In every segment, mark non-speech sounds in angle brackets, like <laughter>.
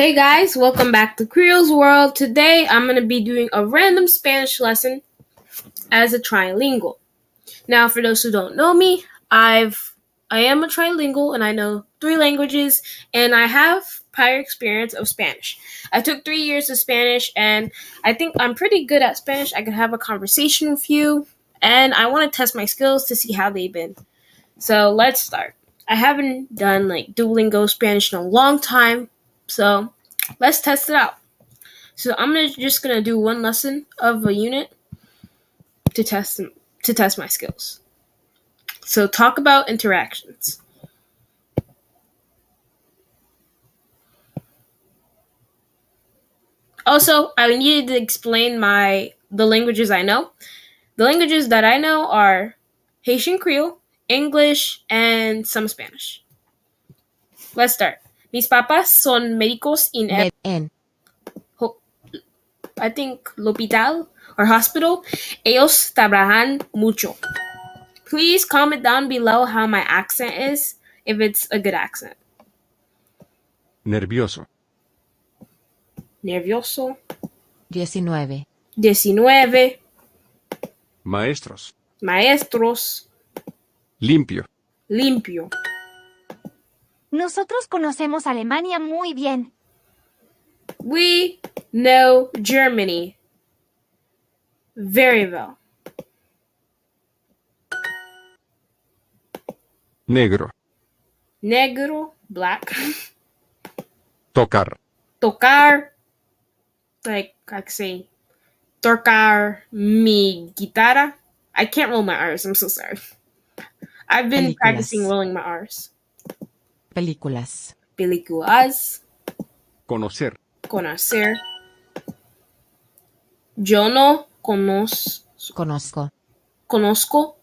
Hey guys, welcome back to Creole's World. Today I'm going to be doing a random Spanish lesson as a trilingual. Now, for those who don't know me, I've I am a trilingual and I know three languages and I have prior experience of Spanish. I took 3 years of Spanish and I think I'm pretty good at Spanish. I could have a conversation with you and I want to test my skills to see how they've been. So, let's start. I haven't done like Duolingo Spanish in a long time, so let's test it out. So I'm gonna, just gonna do one lesson of a unit to test to test my skills. So talk about interactions. Also, I needed to explain my the languages I know. The languages that I know are Haitian Creole, English, and some Spanish. Let's start. Mis papás son médicos en, Med- en I think, hospital or hospital. Ellos trabajan mucho. Please comment down below how my accent is, if it's a good accent. nervioso, Nervioso. 19. 19. maestros, Maestros. limpio, Limpio. Nosotros conocemos Alemania muy bien. We know Germany very well. negro, Negro, black. tocar, Tocar, like I say, tocar mi guitarra. I can't roll my R's. I'm so sorry. I've been practicing rolling my R's. Películas. Películas, conocer, conocer. Yo no conozco. Conozco. conozco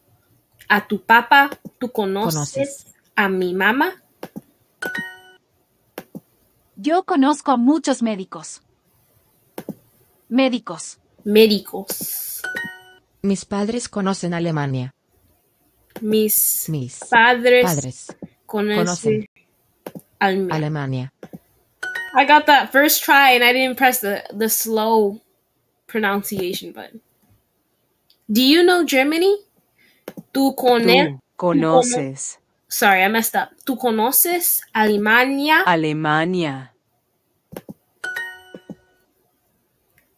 a tu papá, tú conoces, Conoces. a mi mamá. Yo conozco a muchos médicos. Médicos. Médicos. Mis padres conocen Alemania. Mis Mis padres, padres conocen conocen al- Alemania. I got that first try and I didn't press the, the slow pronunciation button. Do you know Germany? Tú conoces. Tú conoces Sorry, I messed up. ¿Tú conoces Alemania? Alemania.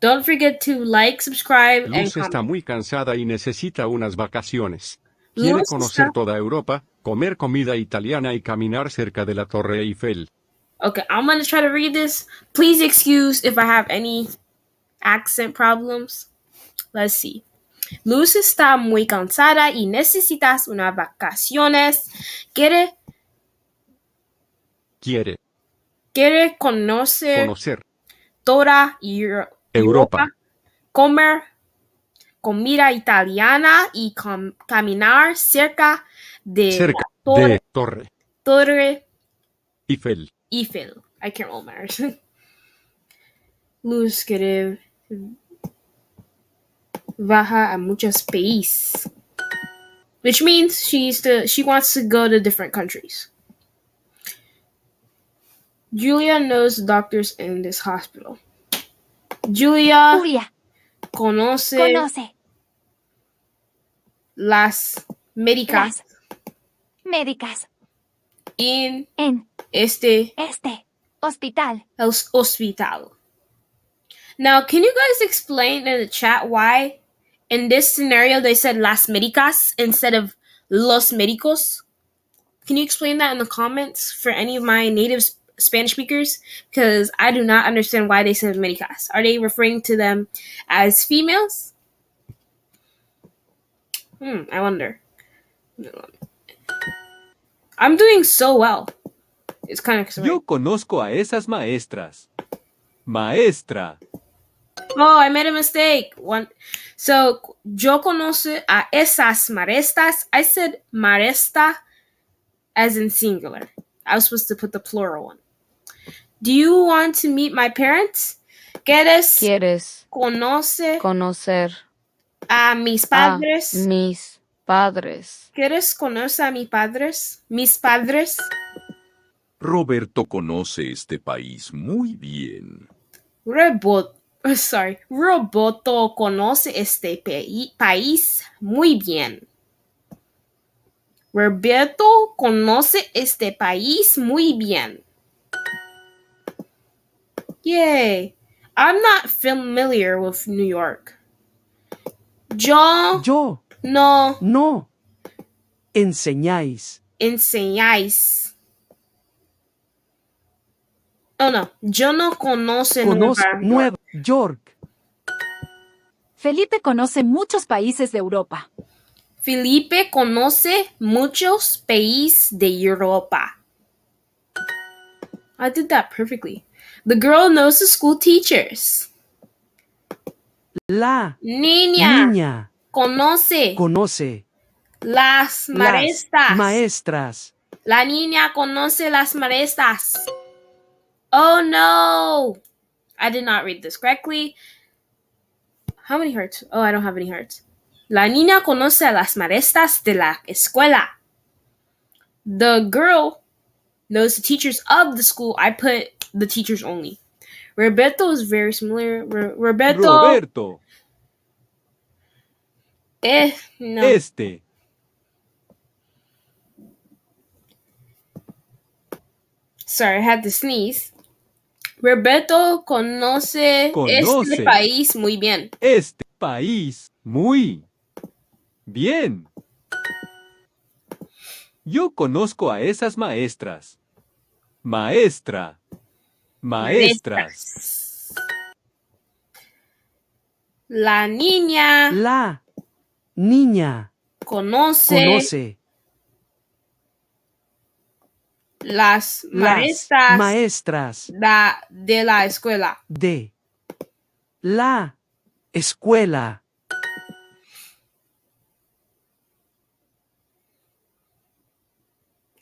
Don't forget to like, subscribe, and Luz está muy cansada y necesita unas vacaciones. Quiere Luz conocer está- toda Europa, comer comida italiana y caminar cerca de la Torre Eiffel. Okay, I'm gonna try to read this. Please excuse if I have any accent problems. Let's see. Luz está muy cansada y necesitas unas vacaciones. Quiere, Quiere quiere conocer conocer toda Euro- Europa. comer comida italiana y cam- caminar cerca de cerca la Torre, de Torre Torre Eiffel. Eiffel. I can't remember. my R's. <laughs> Luz quiere baja a muchos países, which means she's to she wants to go to different countries. Julia knows doctors in this hospital. Julia Julia. Conoce Conoce. las médicas Las médicas. en En este este hospital. hos- hospital. Now, can you guys explain in the chat why in this scenario they said las médicas instead of los médicos? Can you explain that in the comments for any of my native Spanish speakers? Because I do not understand why they said médicas. Are they referring to them as females? Hmm, I wonder. I'm doing so well. It's kind of Yo conozco a esas maestras. Maestra. Oh, I made a mistake. One. So, yo conozco a esas maestras. I said maresta as in singular. I was supposed to put the plural one. Do you want to meet my parents? ¿Quieres ¿Quieres conoce conocer a mis a padres? mis padres? ¿Quieres conocer a mis padres? Mis padres. Roberto conoce este país muy bien. Robot, oh, <laughs> sorry, Roboto conoce este país muy bien. Roberto conoce este país muy bien. Yay. I'm not familiar with New York. Yo Yo, no no. Enseñáis. enseñáis. Oh no, yo no conozco Conoce Nueva York. Nueva York. Felipe conoce muchos países de Europa. Felipe conoce muchos países de Europa. I did that perfectly. The girl knows the school teachers. La Niña niña conoce conoce las las maestras. maestras. La niña conoce las maestras. Oh no! I did not read this correctly. How many hearts? Oh, I don't have any hearts. La niña conoce a las maestras de la escuela. The girl knows the teachers of the school. I put the teachers only. Roberto is very similar. Ro- Roberto. Roberto. Eh, no. Este. Sorry, I had to sneeze. Roberto conoce, Conoce. este país muy bien. Este país. Muy. Bien. Yo conozco a esas maestras. Maestra. Maestras. La niña La niña conoce, conoce las las maestras maestras da- de la escuela. de la escuela.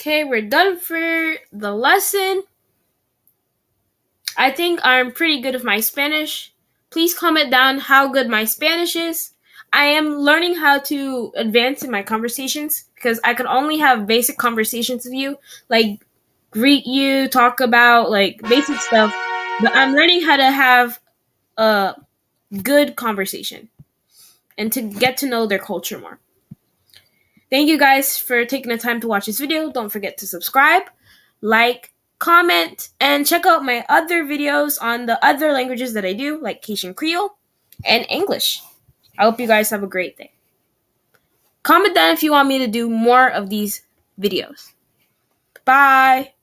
Okay, we're done for the lesson. I think I'm pretty good with my Spanish. Please comment down how good my Spanish is. I am learning how to advance in my conversations because I could only have basic conversations with you, like greet you, talk about like basic stuff. But I'm learning how to have a good conversation and to get to know their culture more. Thank you guys for taking the time to watch this video. Don't forget to subscribe, like, comment, and check out my other videos on the other languages that I do, like Haitian Creole and English. I hope you guys have a great day. Comment down if you want me to do more of these videos. Bye.